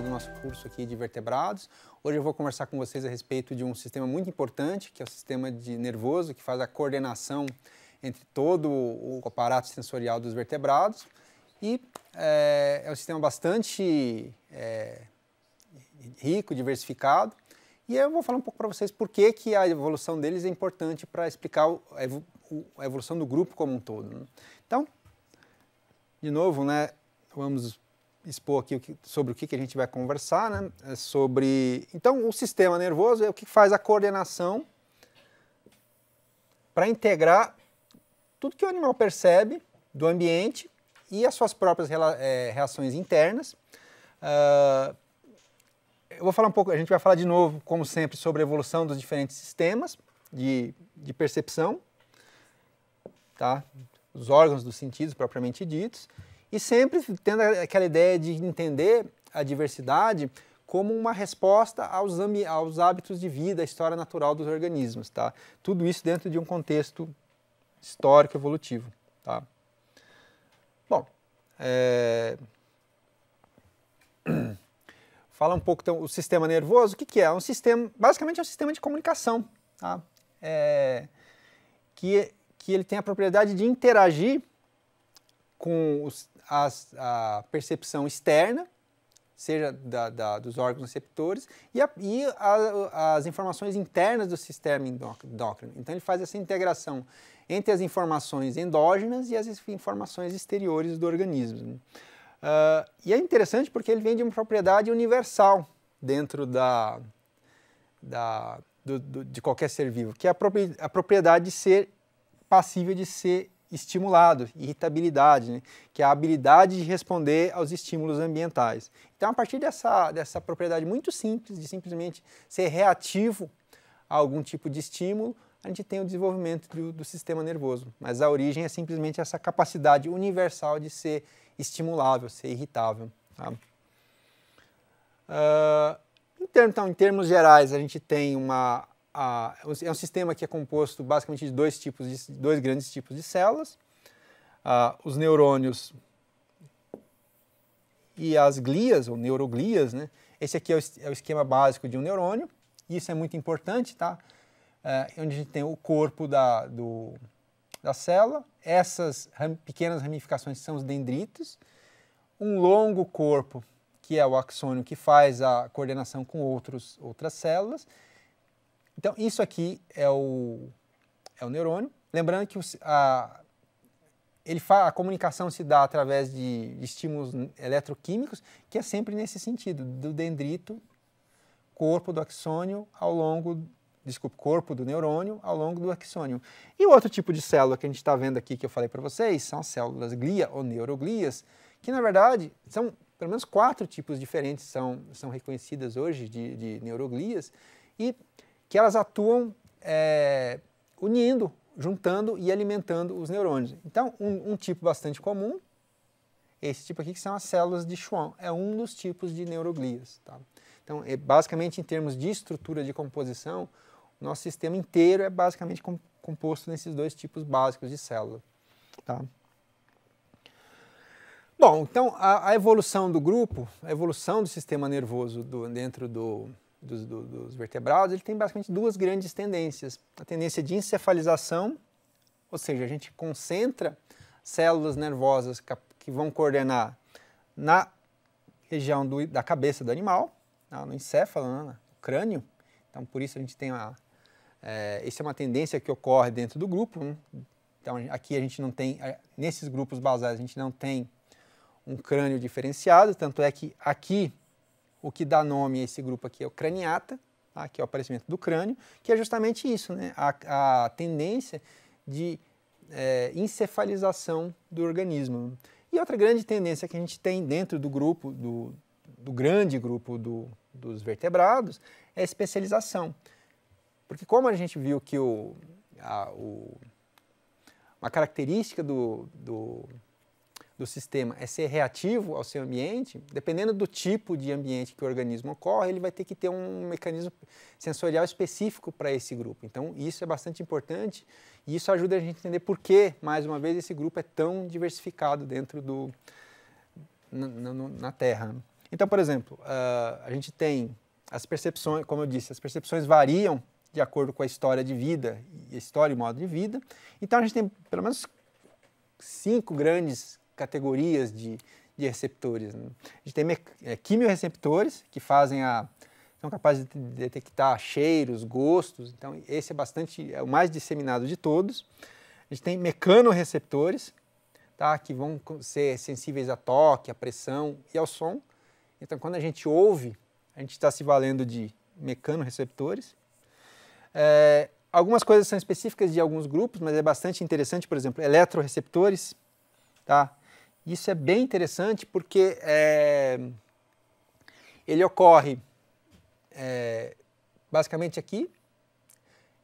do nosso curso aqui de vertebrados. Hoje eu vou conversar com vocês a respeito de um sistema muito importante, que é o sistema de nervoso, que faz a coordenação entre todo o aparato sensorial dos vertebrados. E é, é um sistema bastante é, rico, diversificado. E eu vou falar um pouco para vocês por que, que a evolução deles é importante para explicar a evolução do grupo como um todo. Né? Então, de novo, né, vamos expor aqui sobre o que, a gente vai conversar, né? É sobre, então, o sistema nervoso é o que faz a coordenação para integrar tudo que o animal percebe do ambiente e as suas próprias é, reações internas. Uh, eu vou falar um pouco, a gente vai falar de novo, como sempre, sobre a evolução dos diferentes sistemas de, de percepção, tá? os órgãos dos sentidos propriamente ditos, e sempre tendo aquela ideia de entender a diversidade como uma resposta aos, aos hábitos de vida, à história natural dos organismos. Tá? Tudo isso dentro de um contexto histórico evolutivo. Tá? Bom, é... fala um pouco então o sistema nervoso. O que, que é? é um sistema, basicamente é um sistema de comunicação, tá? É... que que ele tem a propriedade de interagir com os, as, a percepção externa, seja da, da, dos órgãos receptores, e, a, e a, as informações internas do sistema endócrino. Então ele faz essa integração entre as informações endógenas e as informações exteriores do organismo. Uh, e é interessante porque ele vem de uma propriedade universal dentro da, da, do, do, de qualquer ser vivo, que é a propriedade de ser passível de ser estimulado, irritabilidade, né? que é a habilidade de responder aos estímulos ambientais. Então, a partir dessa, dessa propriedade muito simples, de simplesmente ser reativo a algum tipo de estímulo, a gente tem o desenvolvimento do, do sistema nervoso. Mas a origem é simplesmente essa capacidade universal de ser estimulável, ser irritável. Tá? Uh, então, em termos gerais, a gente tem uma é um sistema que é composto basicamente de dois tipos, de, dois grandes tipos de células, os neurônios e as glias, ou neuroglias, né? Esse aqui é o, é o, esquema básico de um neurônio, e isso é muito importante, tá? É, onde a gente tem o corpo da, do, da célula, essas ram, pequenas ramificações são os dendritos, um longo corpo, que é o axônio, que faz a coordenação com outros, outras células, então, isso aqui é o, é o neurônio. Lembrando que a, ele a comunicação se dá através de, de estímulos eletroquímicos, que é sempre nesse sentido, do dendrito, corpo do axônio ao longo, desculpe, corpo do neurônio ao longo do axônio. E o outro tipo de célula que a gente está vendo aqui, que eu falei para vocês, são as células glia ou neuroglias, que na verdade são pelo menos quatro tipos diferentes são, são reconhecidas hoje de, de neuroglias, e que elas atuam é, unindo, juntando e alimentando os neurônios. Então, um, um, tipo bastante comum, esse tipo aqui, que são as células de Schwann, é um dos tipos de neuroglias. Tá? Então, é, basicamente, em termos de estrutura de composição, o nosso sistema inteiro é basicamente com, composto nesses dois tipos básicos de célula. Tá? Bom, então, a, a, evolução do grupo, a evolução do sistema nervoso do, dentro do, dos, do, dos vertebrados, ele tem basicamente duas grandes tendências. A tendência de encefalização, ou seja, a gente concentra células nervosas que vão coordenar na região do, da cabeça do animal, no encéfalo, né, no crânio. Então, por isso a gente tem a. É, isso é uma tendência que ocorre dentro do grupo. Né? Então, aqui a gente não tem, é, nesses grupos basais, a gente não tem um crânio diferenciado, tanto é que aqui o que dá nome a esse grupo aqui é o craniata, tá? que é o aparecimento do crânio, que é justamente isso, né? a, a tendência de é, encefalização do organismo. E outra grande tendência que a gente tem dentro do grupo, do, do grande grupo do, dos vertebrados, é a especialização. Porque como a gente viu que o, a, o, uma característica do, do do sistema é ser reativo ao seu ambiente, dependendo do tipo de ambiente que o organismo ocorre, ele vai ter que ter um mecanismo sensorial específico para esse grupo. Então, isso é bastante importante e isso ajuda a gente a entender por que, mais uma vez, esse grupo é tão diversificado dentro do, na, na, na Terra. Então, por exemplo, uh, a gente tem as percepções, como eu disse, as percepções variam de acordo com a história de vida, história e modo de vida. Então, a gente tem pelo menos cinco grandes categorias de, de receptores. Né? A gente tem é, quimiorreceptores, que fazem a, são capazes de detectar cheiros, gostos, então esse é bastante, é o mais disseminado de todos. A gente tem mecanorreceptores, tá, que vão ser sensíveis a toque, a pressão e ao som. Então, quando a gente ouve, a gente está se valendo de mecanorreceptores. É, algumas coisas são específicas de alguns grupos, mas é bastante interessante, por exemplo, eletroreceptores. Tá? Isso é bem interessante porque é, ele ocorre é, basicamente aqui,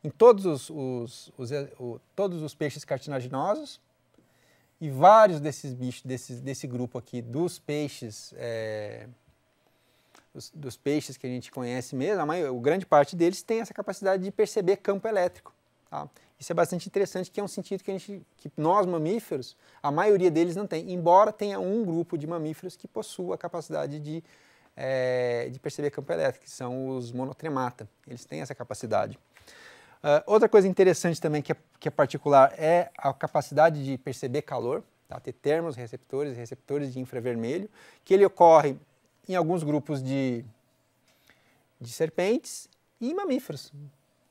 em todos os, os, os, o, todos os peixes cartilaginosos, e vários desses bichos, desse, desse grupo aqui, dos peixes, é, dos, dos, peixes que a gente conhece mesmo, a, maior, grande parte deles tem essa capacidade de perceber campo elétrico. Tá? Isso é bastante interessante, que é um sentido que, a gente, que nós mamíferos, a maioria deles não tem, embora tenha um grupo de mamíferos que possua a capacidade de, é, de perceber campo elétrico, que são os monotremata. Eles têm essa capacidade. Uh, outra coisa interessante também que é, que é, particular é a capacidade de perceber calor, tá? ter termos receptores, receptores de infravermelho, que ele ocorre em alguns grupos de, de serpentes e mamíferos.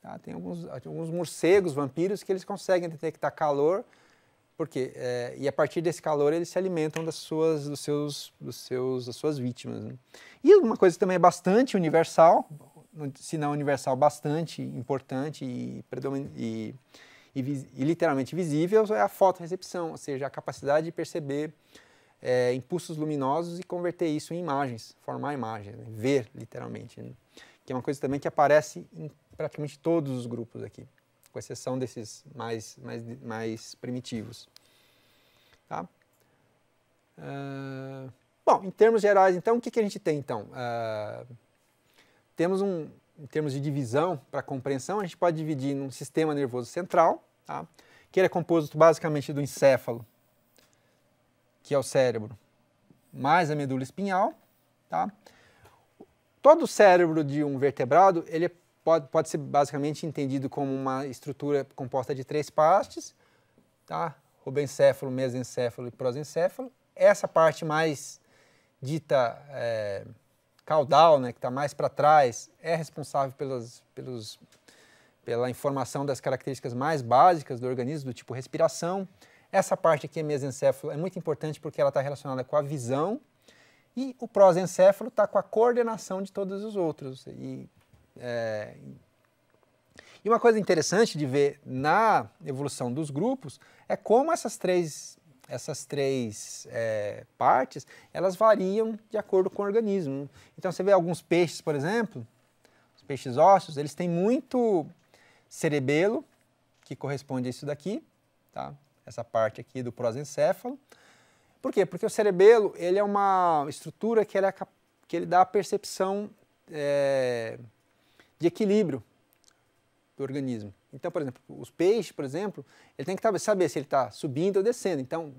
Tá? Tem alguns, alguns morcegos, vampiros, que eles conseguem detectar calor, porque é, e a partir desse calor eles se alimentam das suas, dos seus, dos seus, das suas vítimas. Né? E uma coisa que também é bastante universal, se não universal, bastante importante e, e, e, e, literalmente visível é a fotorecepção, ou seja, a capacidade de perceber é, impulsos luminosos e converter isso em imagens, formar imagens, né? ver literalmente. Né? Que é uma coisa também que aparece em praticamente todos os grupos aqui, com exceção desses mais, mais, mais primitivos. Tá? Uh, bom, em termos gerais, então, o que, que a gente tem, então? Uh, temos um, em termos de divisão para compreensão, a gente pode dividir num sistema nervoso central, tá? que ele é composto basicamente do encéfalo, que é o cérebro, mais a medula espinhal. Tá? Todo o cérebro de um vertebrado ele pode, pode ser basicamente entendido como uma estrutura composta de três partes, tá? rubencéfalo, mesencéfalo e prosencéfalo. Essa parte mais dita é, caudal, né, que está mais para trás, é responsável pelas, pelos, pela informação das características mais básicas do organismo, do tipo respiração. Essa parte aqui, mesencéfalo, é muito importante porque ela está relacionada com a visão e o prosencéfalo está com a coordenação de todos os outros. E, é, e uma coisa interessante de ver na evolução dos grupos é como essas três essas três é, partes, elas variam de acordo com o organismo. Então você vê alguns peixes, por exemplo, os peixes ósseos, eles têm muito cerebelo, que corresponde a isso daqui, tá? essa parte aqui do prosencéfalo. Por quê? Porque o cerebelo ele é uma estrutura que ele, é, que ele dá a percepção é, de equilíbrio do organismo. Então, por exemplo, os peixes, por exemplo, ele tem que saber se ele está subindo ou descendo. Então,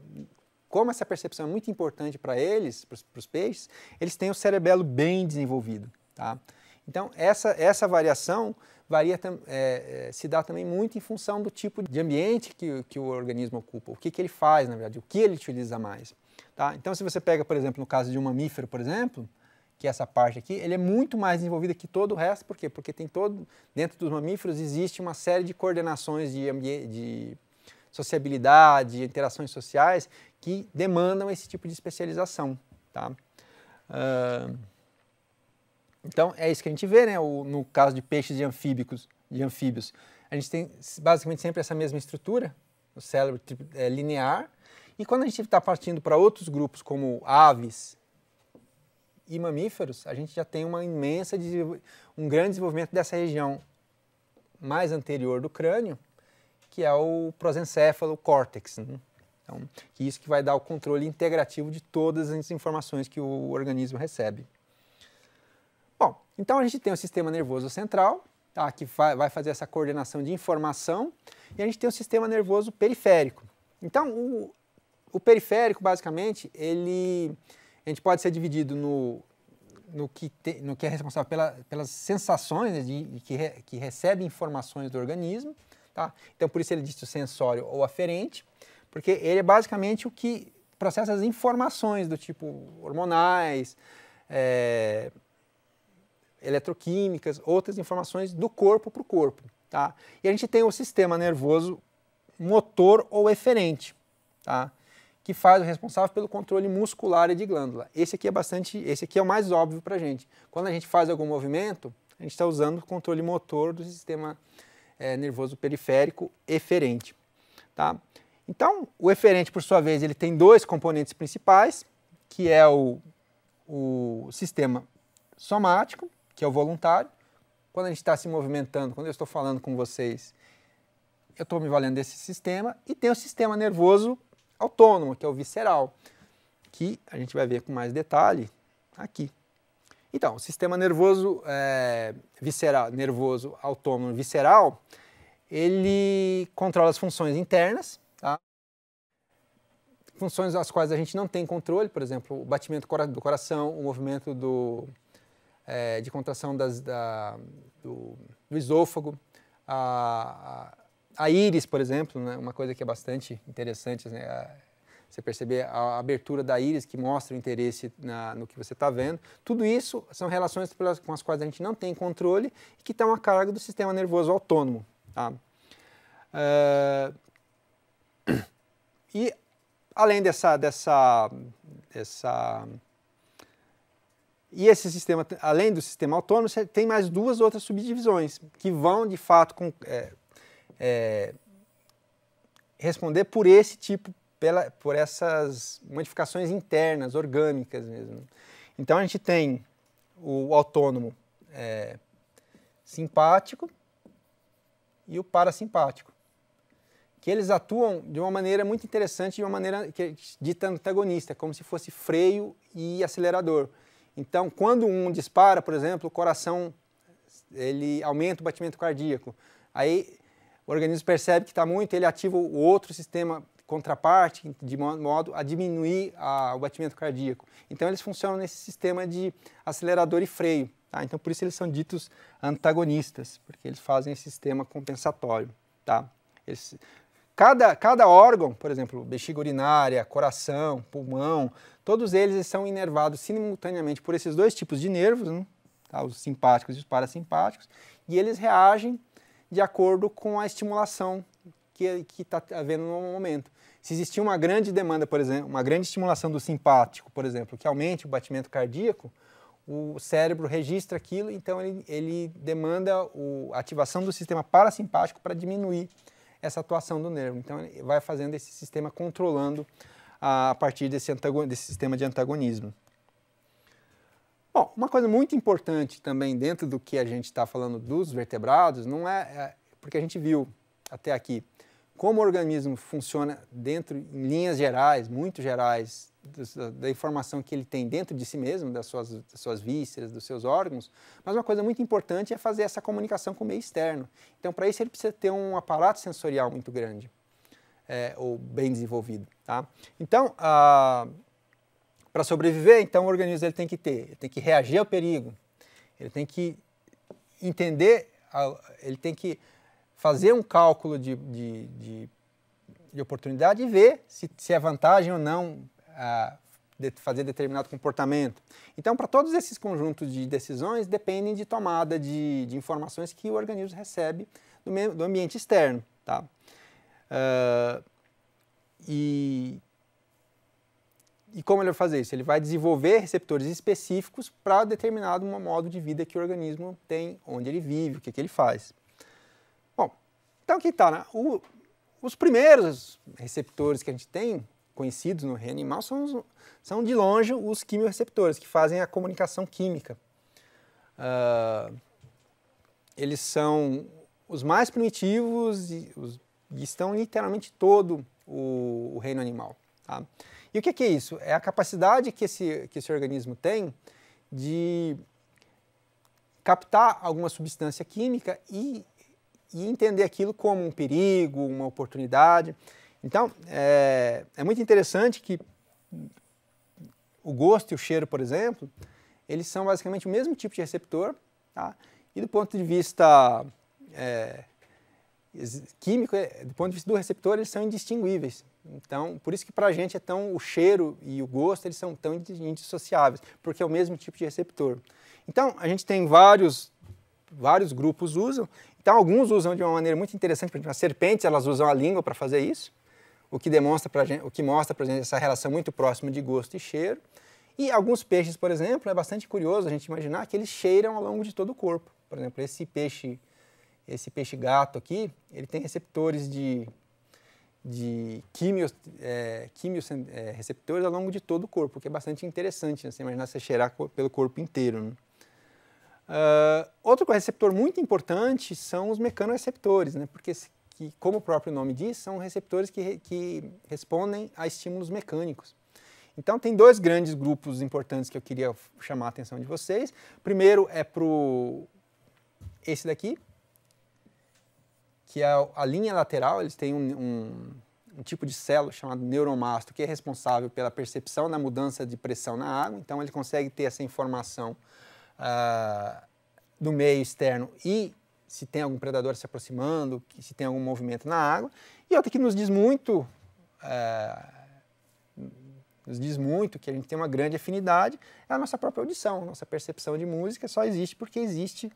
como essa percepção é muito importante para eles, para os peixes, eles têm o cerebelo bem desenvolvido. Tá? Então, essa, essa variação varia, é, é, se dá também muito em função do tipo de ambiente que, que o organismo ocupa, o que, que ele faz, na verdade, o que ele utiliza mais. Tá? Então, se você pega, por exemplo, no caso de um mamífero, por exemplo, que essa parte aqui, ele é muito mais desenvolvido que todo o resto, por quê? Porque tem todo, dentro dos mamíferos existe uma série de coordenações de, de sociabilidade, de interações sociais que demandam esse tipo de especialização, tá? Uh, então é isso que a gente vê, né? O, no caso de peixes e anfíbicos, de anfíbios, a gente tem basicamente sempre essa mesma estrutura, o cérebro é, linear, e quando a gente está partindo para outros grupos como aves e mamíferos, a gente já tem uma imensa, um grande desenvolvimento dessa região mais anterior do crânio, que é o prosencéfalo córtex. Né? Então, que isso que vai dar o controle integrativo de todas as informações que o organismo recebe. Bom, então a gente tem o sistema nervoso central, tá, que vai fazer essa coordenação de informação, e a gente tem o sistema nervoso periférico. Então, o, o periférico, basicamente, ele a gente pode ser dividido no, no, que, te, no que é responsável pela, pelas sensações, né, de, de que, re, que recebe informações do organismo. Tá? Então, por isso ele diz o sensório ou aferente, porque ele é basicamente o que processa as informações do tipo hormonais, é, eletroquímicas, outras informações do corpo para o corpo. Tá? E a gente tem o sistema nervoso motor ou eferente, tá? Que faz o responsável pelo controle muscular e de glândula. Esse aqui é bastante, esse aqui é o mais óbvio para a gente. Quando a gente faz algum movimento, a gente está usando o controle motor do sistema é, nervoso periférico eferente. Tá? Então, o eferente, por sua vez, ele tem dois componentes principais, que é o, o sistema somático, que é o voluntário, quando a gente está se movimentando, quando eu estou falando com vocês, eu estou me valendo desse sistema. E tem o sistema nervoso autônomo, que é o visceral, que a gente vai ver com mais detalhe aqui. Então, o sistema nervoso é, visceral, nervoso autônomo visceral, ele controla as funções internas, tá? funções às quais a gente não tem controle, por exemplo, o batimento do coração, o movimento do, é, de contração das, da, do, do, esôfago, a, a, íris, por exemplo, né, uma coisa que é bastante interessante, né, a, você perceber a abertura da íris que mostra o interesse na, no que você está vendo. Tudo isso são relações pelas, com as quais a gente não tem controle e que estão a cargo do sistema nervoso autônomo. Tá? Uh, e além dessa, dessa, dessa e esse sistema, além do sistema autônomo, você tem mais duas outras subdivisões que vão, de fato, com, é, é, responder por esse tipo, pela, por essas modificações internas, orgânicas mesmo. Então, a gente tem o autônomo é, simpático e o parasimpático, que eles atuam de uma maneira muito interessante, de uma maneira que dita antagonista, como se fosse freio e acelerador. Então, quando um dispara, por exemplo, o coração ele aumenta o batimento cardíaco. Aí o organismo percebe que está muito, ele ativa o outro sistema contraparte de modo a diminuir a, o batimento cardíaco. Então eles funcionam nesse sistema de acelerador e freio. Tá? Então por isso eles são ditos antagonistas, porque eles fazem esse sistema compensatório. Tá? Cada, cada órgão, por exemplo, bexiga urinária, coração, pulmão, Todos eles são inervados simultaneamente por esses dois tipos de nervos, né? tá? os simpáticos e os parasimpáticos, e eles reagem de acordo com a estimulação que está havendo no momento. Se existir uma grande demanda, por exemplo, uma grande estimulação do simpático, por exemplo, que aumente o batimento cardíaco, o cérebro registra aquilo, então ele, ele demanda a ativação do sistema parasimpático para diminuir essa atuação do nervo. Então ele vai fazendo esse sistema controlando a partir desse, desse sistema de antagonismo. Bom, uma coisa muito importante também dentro do que a gente está falando dos vertebrados, não é, é, porque a gente viu até aqui como o organismo funciona dentro, em linhas gerais, muito gerais, da, da informação que ele tem dentro de si mesmo, das suas, das suas vísceras, dos seus órgãos, mas uma coisa muito importante é fazer essa comunicação com o meio externo. Então, para isso, ele precisa ter um aparato sensorial muito grande é, ou bem desenvolvido. Tá? Então, para sobreviver, então o organismo ele tem que ter, ele tem que reagir ao perigo, ele tem que entender, ele tem que fazer um cálculo de, de, de, de oportunidade e ver se, se é vantagem ou não de fazer determinado comportamento. Então, para todos esses conjuntos de decisões, dependem de tomada de, de informações que o organismo recebe do, do ambiente externo. Tá? Uh, e, e como ele vai fazer isso? Ele vai desenvolver receptores específicos para determinado modo de vida que o organismo tem, onde ele vive, o que, que ele faz. Bom, então aqui está, né? O, os primeiros receptores que a gente tem conhecidos no reino animal são, os, são de longe os quimiorreceptores, que fazem a comunicação química. Uh, eles são os mais primitivos e os e estão literalmente todo o, o reino animal. Tá? E o que, é isso? É a capacidade que esse, que esse organismo tem de captar alguma substância química e, e entender aquilo como um perigo, uma oportunidade. Então, é, é muito interessante que o gosto e o cheiro, por exemplo, eles são basicamente o mesmo tipo de receptor, tá? e do ponto de vista é, químico, é, do ponto de vista do receptor, eles são indistinguíveis. Então, por isso que para a gente é tão o cheiro e o gosto eles são tão indissociáveis, porque é o mesmo tipo de receptor. Então, a gente tem vários vários grupos usam. Então, alguns usam de uma maneira muito interessante, por exemplo, as serpentes, elas usam a língua para fazer isso, o que demonstra para o que mostra para gente essa relação muito próxima de gosto e cheiro. E alguns peixes, por exemplo, é bastante curioso a gente imaginar que eles cheiram ao longo de todo o corpo. Por exemplo, esse peixe, esse peixe gato aqui, ele tem receptores de, de químios, é, químios é, receptores ao longo de todo o corpo, que é bastante interessante, né? você imaginar você cheirar pelo corpo inteiro. Né? Uh, outro receptor muito importante são os mecanoreceptores, né? porque, que, como o próprio nome diz, são receptores que, que respondem a estímulos mecânicos. Então, tem dois grandes grupos importantes que eu queria chamar a atenção de vocês. Primeiro é para esse daqui, que é a linha lateral, eles têm um, um, um, tipo de célula chamado neuromasto, que é responsável pela percepção da mudança de pressão na água, então ele consegue ter essa informação do meio externo e se tem algum predador se aproximando, se tem algum movimento na água. E outra que nos diz muito, uh, nos diz muito que a gente tem uma grande afinidade, é a nossa própria audição, nossa percepção de música só existe porque existe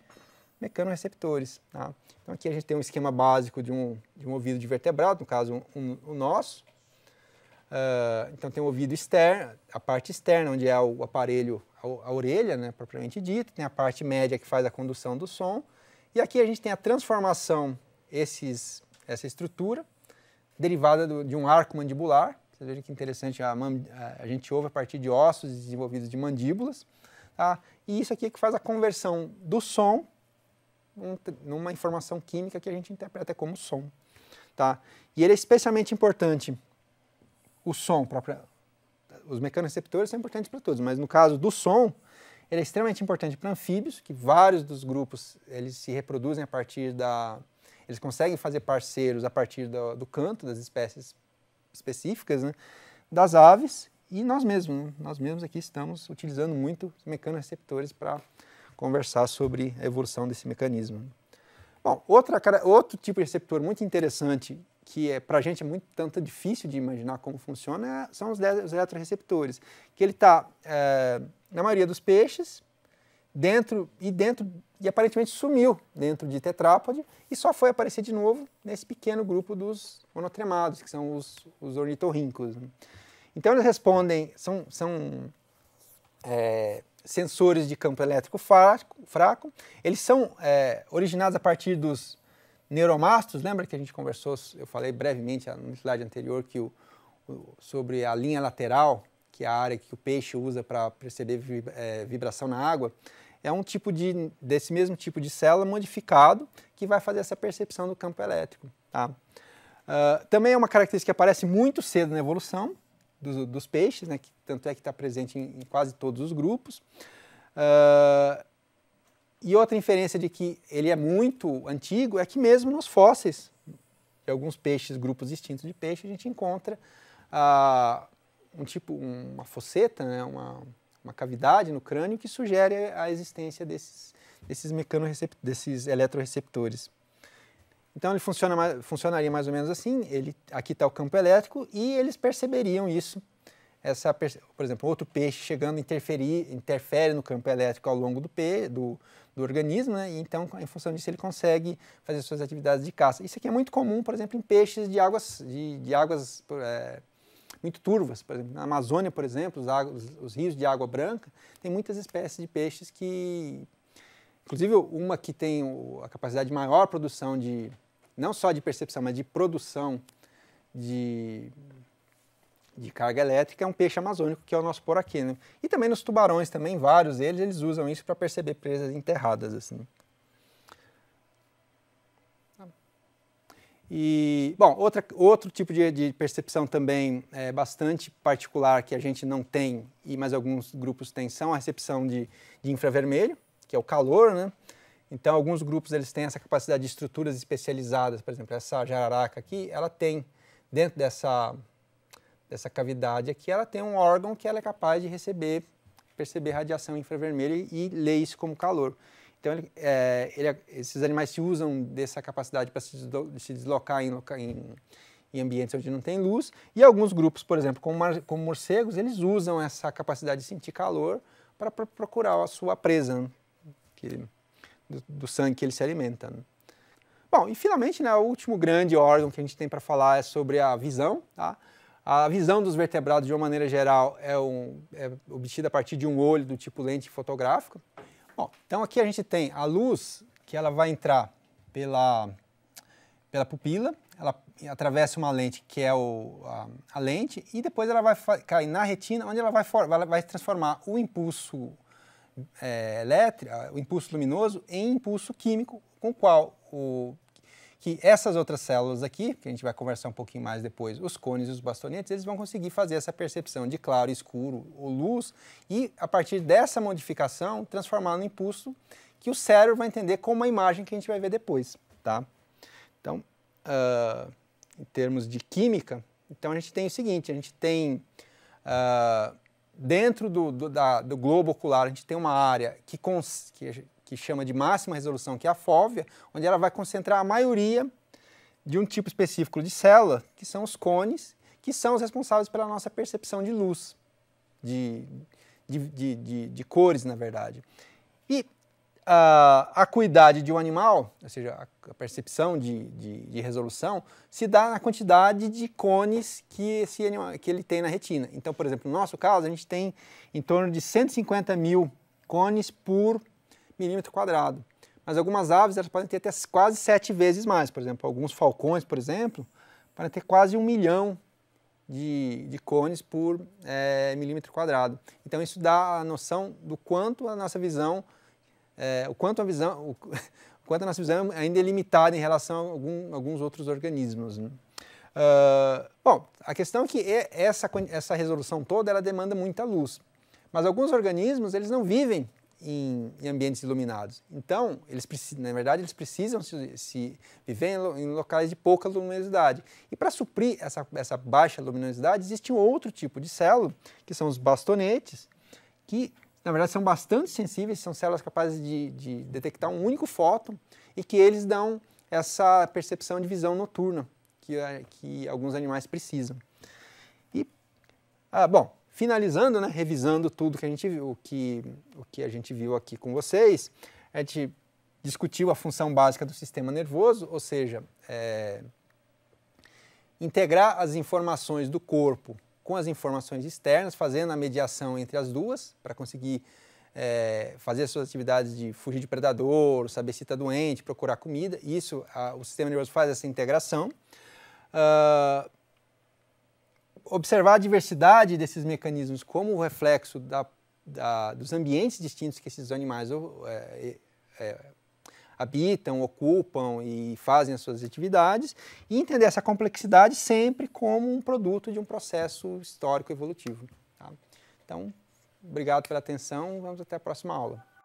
mecanoreceptores. Tá? Então aqui a gente tem um esquema básico de um, de um ouvido de vertebrado, no caso o um, um, nosso. Uh, então tem o ouvido externo, a parte externa, onde é o aparelho a orelha, né, propriamente dito, tem a parte média que faz a condução do som, e aqui a gente tem a transformação, esses, essa estrutura, derivada do, de um arco mandibular, você veja que interessante, a, a, a, gente ouve a partir de ossos desenvolvidos de mandíbulas, tá? e isso aqui é que faz a conversão do som numa informação química que a gente interpreta como som. Tá? E ele é especialmente importante, o som, próprio, os mecanoreceptores são importantes para todos, mas no caso do som, ele é extremamente importante para anfíbios, que vários dos grupos eles se reproduzem a partir da... Eles conseguem fazer parceiros a partir do, do canto das espécies específicas, né, das aves, e nós mesmos, né, nós mesmos aqui estamos utilizando muito mecanoreceptores para conversar sobre a evolução desse mecanismo. Bom, outra, outro tipo de receptor muito interessante que é, para a gente é muito tanto difícil de imaginar como funciona, é, são os, os eletroreceptores, que ele está, é, na maioria dos peixes, dentro e dentro e aparentemente sumiu dentro de tetrápode e só foi aparecer de novo nesse pequeno grupo dos monotremados, que são os, os ornitorrincos. Então eles respondem, são, são é, sensores de campo elétrico fraco, eles são é, originados a partir dos neuromastos, lembra que a gente conversou, eu falei brevemente no slide anterior que o, o, sobre a linha lateral, que é a área que o peixe usa para perceber é, vibração na água, é um tipo de, desse mesmo tipo de célula modificado que vai fazer essa percepção do campo elétrico. Tá? Uh, também é uma característica que aparece muito cedo na evolução dos, peixes, né, que tanto é que está presente em, em, quase todos os grupos. Uh, e outra inferência de que ele é muito antigo é que mesmo nos fósseis de alguns peixes, grupos distintos de peixes, a gente encontra ah, um tipo, uma fosseta, né, uma, uma cavidade no crânio que sugere a existência desses, desses, desses eletroreceptores. Então ele funciona funcionaria mais ou menos assim, ele, aqui está o campo elétrico e eles perceberiam isso essa, por exemplo, outro peixe chegando interferir, interfere no campo elétrico ao longo do, pe, do, do organismo, né? e então, em função disso, ele consegue fazer suas atividades de caça. Isso aqui é muito comum, por exemplo, em peixes de águas, de, de águas é, muito turvas. Por exemplo, na Amazônia, por exemplo, os, águas, os rios de água branca, tem muitas espécies de peixes que, inclusive uma que tem a capacidade de maior produção de, não só de percepção, mas de produção de de carga elétrica é um peixe amazônico, que é o nosso poraquê. E também nos tubarões, também vários deles, eles usam isso para perceber presas enterradas. assim. E, bom, outra, outro tipo de, de, percepção também é bastante particular que a gente não tem, e mas alguns grupos têm, são a recepção de, de infravermelho, que é o calor, né? Então, alguns grupos eles têm essa capacidade de estruturas especializadas, por exemplo, essa jararaca aqui, ela tem, dentro dessa dessa cavidade aqui, ela tem um órgão que ela é capaz de receber, perceber radiação infravermelha e, ler isso como calor. Então, ele, é, ele, esses animais se usam dessa capacidade para se, deslocar em, em, em, ambientes onde não tem luz, e alguns grupos, por exemplo, como, como morcegos, eles usam essa capacidade de sentir calor para procurar a sua presa, né? que, do, do, sangue que ele se alimenta. Né? Bom, e finalmente, né, o último grande órgão que a gente tem para falar é sobre a visão. Tá? A visão dos vertebrados, de uma maneira geral, é, um, é obtida a partir de um olho do tipo lente fotográfica. Bom, então aqui a gente tem a luz que ela vai entrar pela, pela pupila, ela atravessa uma lente que é o, a, a, lente e depois ela vai cair na retina, onde ela vai, for, vai transformar o impulso é, elétrico, o impulso luminoso, em impulso químico, com o qual o, que essas outras células aqui, que a gente vai conversar um pouquinho mais depois, os cones e os bastonetes, eles vão conseguir fazer essa percepção de claro, escuro ou luz e, a partir dessa modificação, transformar no impulso que o cérebro vai entender como a imagem que a gente vai ver depois, tá? Então, uh, em termos de química, então a gente tem o seguinte, a gente tem uh, dentro do, do, da, do, globo ocular, a gente tem uma área que, cons, que que chama de máxima resolução, que é a fóvea, onde ela vai concentrar a maioria de um tipo específico de célula, que são os cones, que são os responsáveis pela nossa percepção de luz, de, de, de, de, cores, na verdade. E a acuidade de um animal, ou seja, a percepção de, de, de, resolução, se dá na quantidade de cones que, esse animal, que ele tem na retina. Então, por exemplo, no nosso caso, a gente tem em torno de 150 mil cones por milímetro quadrado. Mas algumas aves elas podem ter até quase sete vezes mais. Por exemplo, alguns falcões, por exemplo, podem ter quase um milhão de, de cones por é, milímetro quadrado. Então isso dá a noção do quanto a nossa visão, é, o quanto a visão, o, quanto a nossa visão ainda é limitada em relação a algum, alguns outros organismos. Né? Uh, bom, a questão é que essa, essa resolução toda ela demanda muita luz. Mas alguns organismos eles não vivem em, em, ambientes iluminados. Então, eles na verdade, eles precisam se, se viver em, em, locais de pouca luminosidade. E para suprir essa, essa baixa luminosidade, existe um outro tipo de célula, que são os bastonetes, que na verdade são bastante sensíveis, são células capazes de, de detectar um único fóton e que eles dão essa percepção de visão noturna que, que alguns animais precisam. E, ah, bom, finalizando, né, revisando tudo que a gente viu, o que, o que a gente viu aqui com vocês, a gente discutiu a função básica do sistema nervoso, ou seja, é, integrar as informações do corpo com as informações externas, fazendo a mediação entre as duas, para conseguir é, fazer as suas atividades de fugir de predador, saber se está doente, procurar comida. Isso, a, o sistema nervoso faz essa integração. Uh, observar a diversidade desses mecanismos como reflexo da, da, dos ambientes distintos que esses animais é, é, habitam, ocupam e fazem as suas atividades, e entender essa complexidade sempre como um produto de um processo histórico evolutivo. Tá? Então, obrigado pela atenção, vamos até a próxima aula.